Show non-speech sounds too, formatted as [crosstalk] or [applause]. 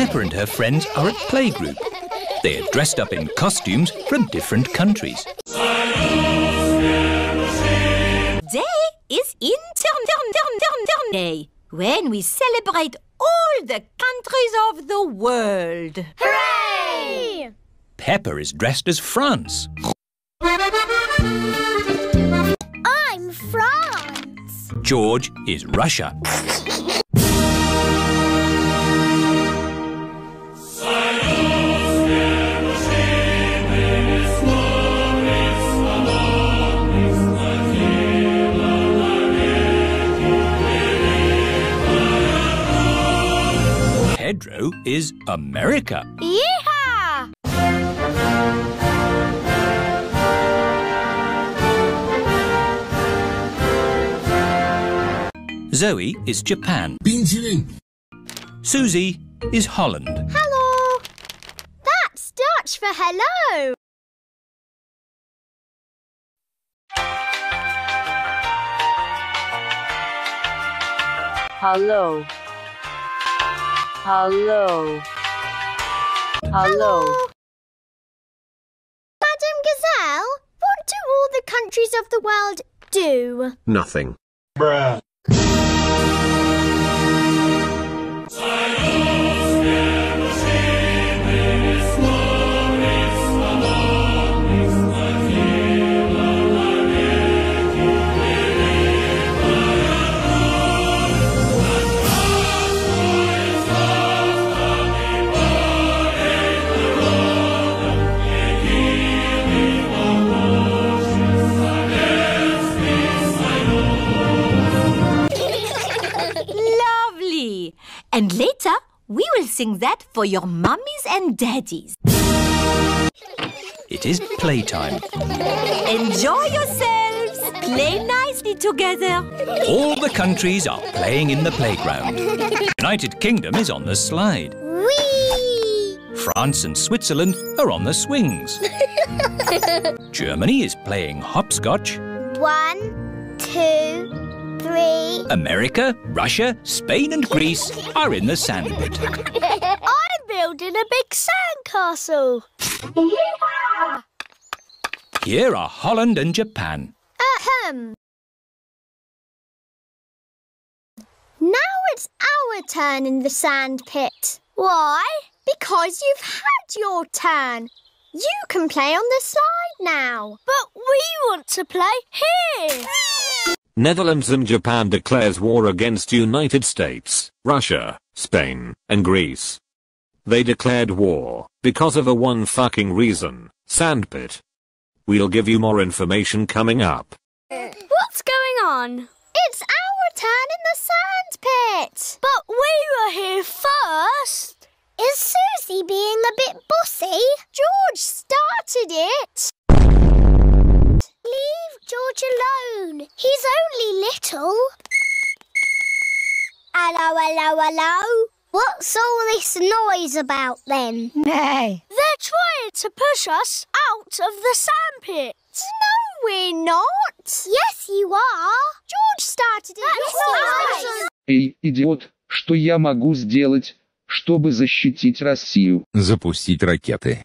Peppa and her friends are at playgroup. They are dressed up in costumes from different countries. Day is Intern Day, when we celebrate all the countries of the world. Hooray! Peppa is dressed as France. I'm France. George is Russia. [laughs] Pedro is America. Yeehaw! Zoe is Japan. Susie is Holland. Hello. That's Dutch for hello. Hello. Hello. Hello. Madame Gazelle, what do all the countries of the world do? Nothing. And later, we will sing that for your mummies and daddies. It is playtime. Enjoy yourselves. Play nicely together. All the countries are playing in the playground. United Kingdom is on the slide. Whee! France and Switzerland are on the swings. [laughs] Germany is playing hopscotch. One, two, three. America, Russia, Spain and Greece are in the sandpit. [laughs] I'm building a big sandcastle. Here are Holland and Japan. Ahem. Now it's our turn in the sand pit. Why? Because you've had your turn. You can play on the slide now. But we want to play here. Netherlands and Japan declares war against United States, Russia, Spain, and Greece. They declared war because of a one fucking reason, sandpit. We'll give you more information coming up. What's going on? It's our turn in the sandpit! But we were here first. Is Susie being a bit bossy? George started it. George alone. He's only little. Hello, hello, hello. What's all this noise about then? Nay. They're trying to push us out of the sandpit. No, we're not. Yes, you are. George started it. That's not Эй, идиот, что я могу сделать, чтобы защитить Россию? Запустить ракеты.